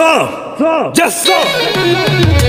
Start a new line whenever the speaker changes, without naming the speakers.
Stop! Just stop!